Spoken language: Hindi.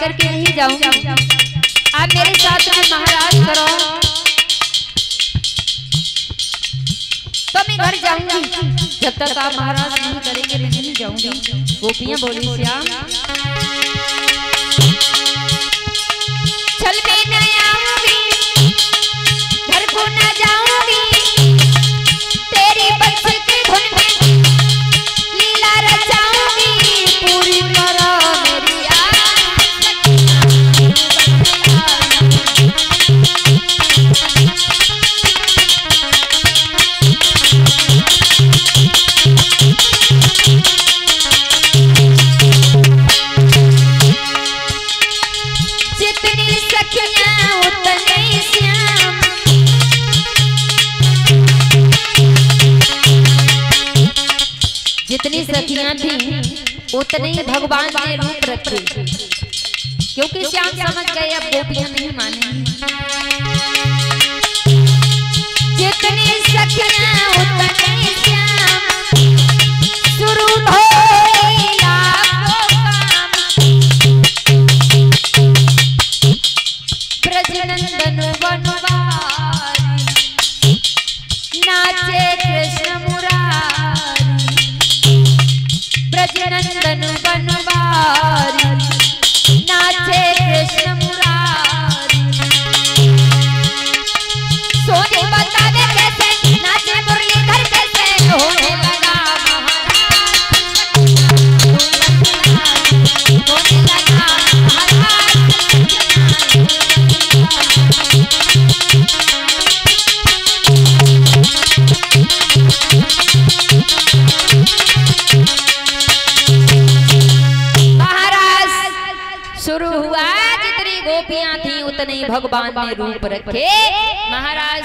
जाऊँगी। आप मेरे साथ में महाराज करो। तो मैं घर जाऊँगी। जब तक आप महाराज नहीं करेंगे, मैं नहीं जाऊँगी। गोपियाँ बोली, श्याम। जितनी सखियाँ थी उतने ही भगवान ने रूप रखे। क्योंकि श्याम समझ गए अब गोपियाँ नहीं मानेंगी। जितनी सखियाँ उतने गोपियाँ थी उतने ही भगवान ने रूप रखे। महाराज